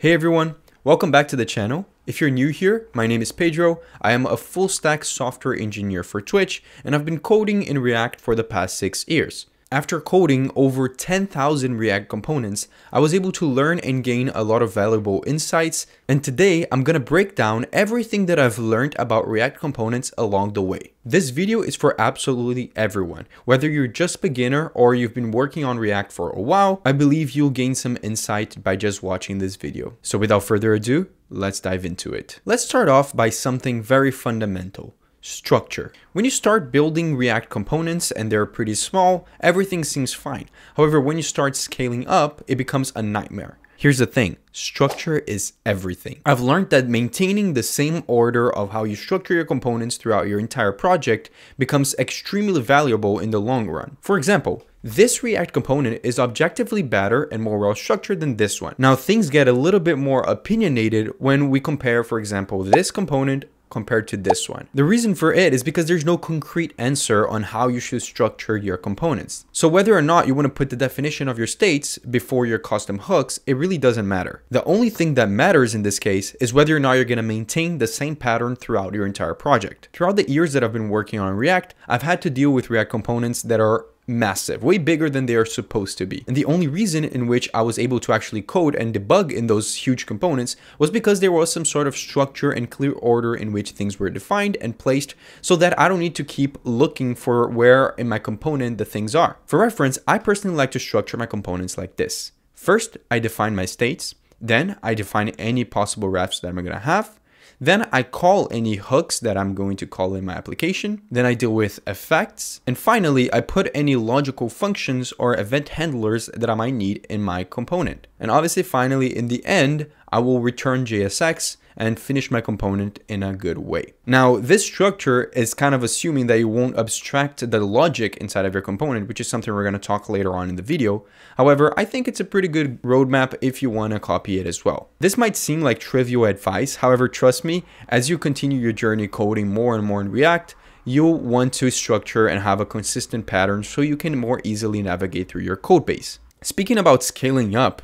Hey everyone, welcome back to the channel. If you're new here, my name is Pedro. I am a full stack software engineer for Twitch and I've been coding in React for the past six years. After coding over 10,000 React components, I was able to learn and gain a lot of valuable insights. And today I'm gonna break down everything that I've learned about React components along the way. This video is for absolutely everyone. Whether you're just beginner or you've been working on React for a while, I believe you'll gain some insight by just watching this video. So without further ado, let's dive into it. Let's start off by something very fundamental structure. When you start building React components and they're pretty small, everything seems fine. However, when you start scaling up, it becomes a nightmare. Here's the thing, structure is everything. I've learned that maintaining the same order of how you structure your components throughout your entire project becomes extremely valuable in the long run. For example, this React component is objectively better and more well structured than this one. Now things get a little bit more opinionated when we compare, for example, this component compared to this one. The reason for it is because there's no concrete answer on how you should structure your components. So whether or not you want to put the definition of your states before your custom hooks, it really doesn't matter. The only thing that matters in this case is whether or not you're going to maintain the same pattern throughout your entire project. Throughout the years that I've been working on React, I've had to deal with React components that are massive, way bigger than they are supposed to be. And the only reason in which I was able to actually code and debug in those huge components was because there was some sort of structure and clear order in which things were defined and placed so that I don't need to keep looking for where in my component the things are. For reference, I personally like to structure my components like this. First, I define my states. Then I define any possible refs that I'm to have. Then I call any hooks that I'm going to call in my application. Then I deal with effects. And finally, I put any logical functions or event handlers that I might need in my component. And obviously, finally, in the end, I will return JSX and finish my component in a good way. Now, this structure is kind of assuming that you won't abstract the logic inside of your component, which is something we're going to talk later on in the video. However, I think it's a pretty good roadmap if you want to copy it as well. This might seem like trivial advice. However, trust me, as you continue your journey coding more and more in React, you'll want to structure and have a consistent pattern so you can more easily navigate through your code base. Speaking about scaling up,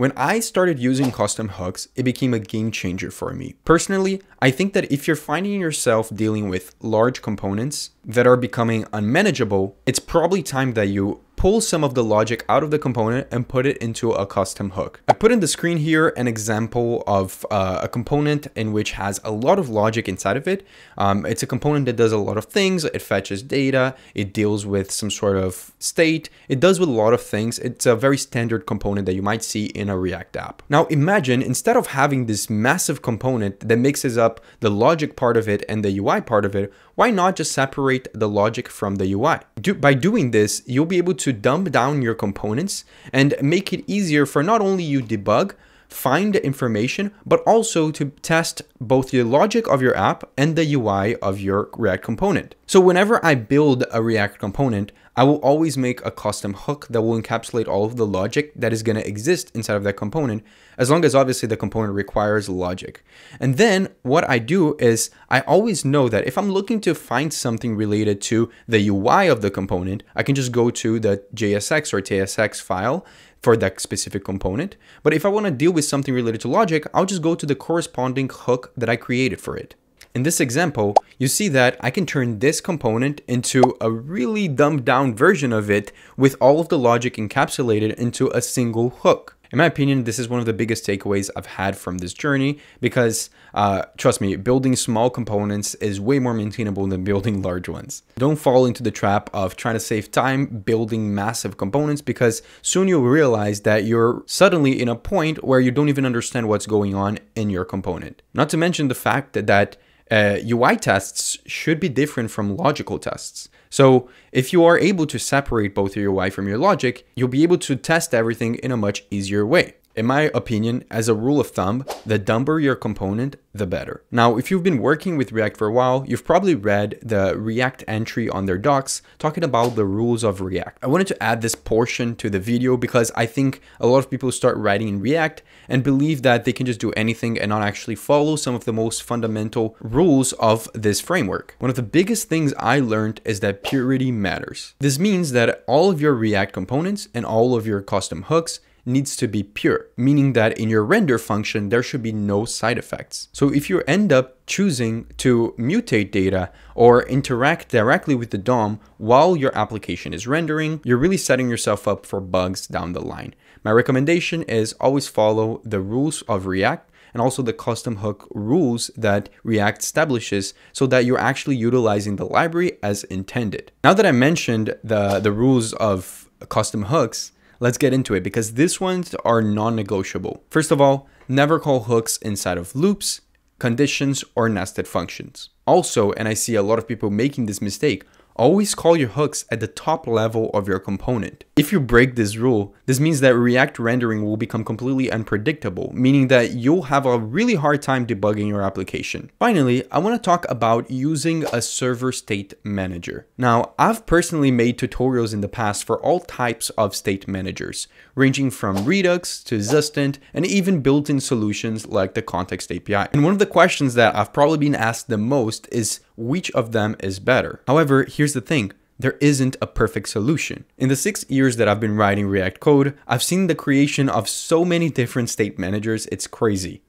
when I started using custom hooks, it became a game changer for me. Personally, I think that if you're finding yourself dealing with large components that are becoming unmanageable, it's probably time that you pull some of the logic out of the component and put it into a custom hook. I put in the screen here an example of uh, a component in which has a lot of logic inside of it. Um, it's a component that does a lot of things. It fetches data. It deals with some sort of state. It does with a lot of things. It's a very standard component that you might see in a React app. Now imagine instead of having this massive component that mixes up the logic part of it and the UI part of it, why not just separate the logic from the UI? Do, by doing this, you'll be able to dumb down your components and make it easier for not only you debug, find information, but also to test both the logic of your app and the UI of your React component. So whenever I build a React component, I will always make a custom hook that will encapsulate all of the logic that is going to exist inside of that component, as long as obviously the component requires logic. And then what I do is I always know that if I'm looking to find something related to the UI of the component, I can just go to the JSX or TSX file for that specific component. But if I want to deal with something related to logic, I'll just go to the corresponding hook that I created for it. In this example, you see that I can turn this component into a really dumbed down version of it with all of the logic encapsulated into a single hook. In my opinion, this is one of the biggest takeaways I've had from this journey because, uh, trust me, building small components is way more maintainable than building large ones. Don't fall into the trap of trying to save time building massive components because soon you'll realize that you're suddenly in a point where you don't even understand what's going on in your component. Not to mention the fact that, that uh, UI tests should be different from logical tests. So if you are able to separate both your UI from your logic, you'll be able to test everything in a much easier way. In my opinion, as a rule of thumb, the dumber your component, the better. Now, if you've been working with React for a while, you've probably read the React entry on their docs talking about the rules of React. I wanted to add this portion to the video because I think a lot of people start writing in React and believe that they can just do anything and not actually follow some of the most fundamental rules of this framework. One of the biggest things I learned is that purity matters. This means that all of your React components and all of your custom hooks needs to be pure, meaning that in your render function, there should be no side effects. So if you end up choosing to mutate data or interact directly with the DOM while your application is rendering, you're really setting yourself up for bugs down the line. My recommendation is always follow the rules of React and also the custom hook rules that React establishes so that you're actually utilizing the library as intended. Now that I mentioned the, the rules of custom hooks, let's get into it because these ones are non-negotiable. First of all, never call hooks inside of loops, conditions, or nested functions. Also, and I see a lot of people making this mistake, Always call your hooks at the top level of your component. If you break this rule, this means that React rendering will become completely unpredictable, meaning that you'll have a really hard time debugging your application. Finally, I want to talk about using a server state manager. Now, I've personally made tutorials in the past for all types of state managers, ranging from Redux to Zustand and even built-in solutions like the Context API. And one of the questions that I've probably been asked the most is which of them is better. However, here's the thing. There isn't a perfect solution. In the six years that I've been writing React code, I've seen the creation of so many different state managers, it's crazy.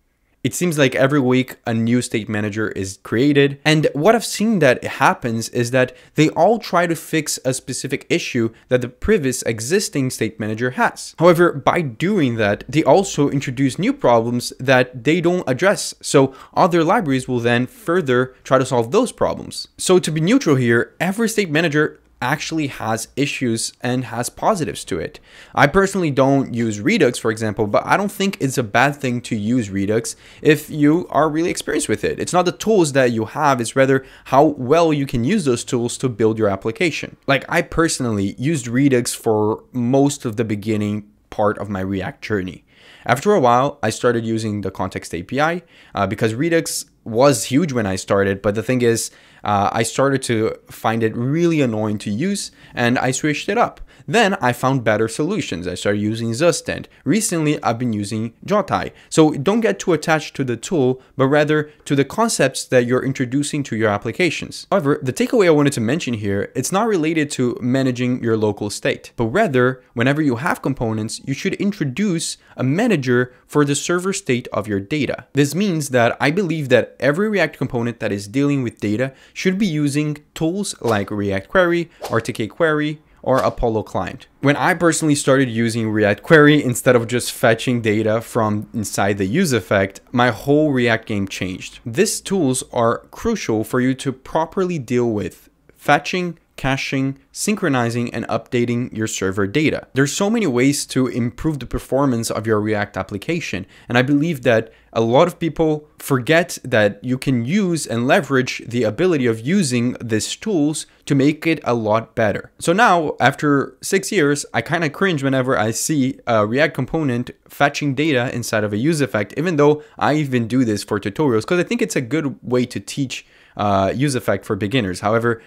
It seems like every week a new state manager is created. And what I've seen that happens is that they all try to fix a specific issue that the previous existing state manager has. However, by doing that, they also introduce new problems that they don't address. So other libraries will then further try to solve those problems. So to be neutral here, every state manager actually has issues and has positives to it. I personally don't use Redux, for example, but I don't think it's a bad thing to use Redux if you are really experienced with it. It's not the tools that you have, it's rather how well you can use those tools to build your application. Like I personally used Redux for most of the beginning part of my React journey. After a while, I started using the Context API uh, because Redux was huge when I started, but the thing is, uh, I started to find it really annoying to use and I switched it up. Then I found better solutions. I started using Zustand. Recently, I've been using Jotai. So don't get too attached to the tool, but rather to the concepts that you're introducing to your applications. However, the takeaway I wanted to mention here, it's not related to managing your local state, but rather whenever you have components, you should introduce a manager for the server state of your data. This means that I believe that every React component that is dealing with data should be using tools like React Query, RTK Query, or Apollo client. When I personally started using React Query instead of just fetching data from inside the use effect, my whole React game changed. These tools are crucial for you to properly deal with fetching, caching, synchronizing, and updating your server data. There's so many ways to improve the performance of your React application, and I believe that a lot of people forget that you can use and leverage the ability of using these tools to make it a lot better. So now, after six years, I kind of cringe whenever I see a React component fetching data inside of a use effect, even though I even do this for tutorials, because I think it's a good way to teach uh, use effect for beginners. However,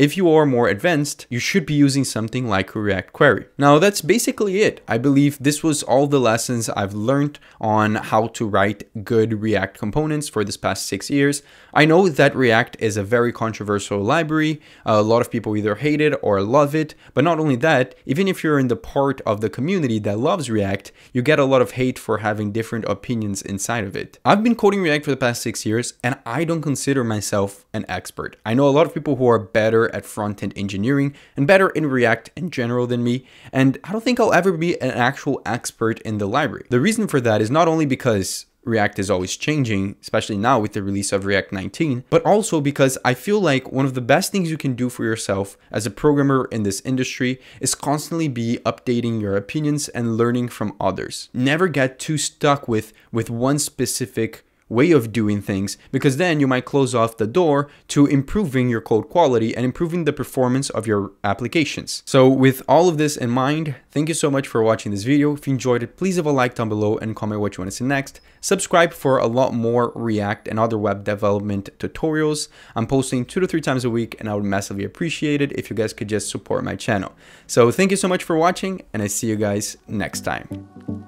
if you are more advanced, you should be using something like React Query. Now that's basically it. I believe this was all the lessons I've learned on how to write good React components for this past six years. I know that React is a very controversial library. A lot of people either hate it or love it. But not only that, even if you're in the part of the community that loves React, you get a lot of hate for having different opinions inside of it. I've been coding React for the past six years and I don't consider myself an expert. I know a lot of people who are better at front-end engineering and better in React in general than me, and I don't think I'll ever be an actual expert in the library. The reason for that is not only because React is always changing, especially now with the release of React 19, but also because I feel like one of the best things you can do for yourself as a programmer in this industry is constantly be updating your opinions and learning from others. Never get too stuck with, with one specific way of doing things because then you might close off the door to improving your code quality and improving the performance of your applications. So with all of this in mind, thank you so much for watching this video. If you enjoyed it, please leave a like down below and comment what you want to see next. Subscribe for a lot more React and other web development tutorials. I'm posting two to three times a week and I would massively appreciate it if you guys could just support my channel. So thank you so much for watching and I see you guys next time.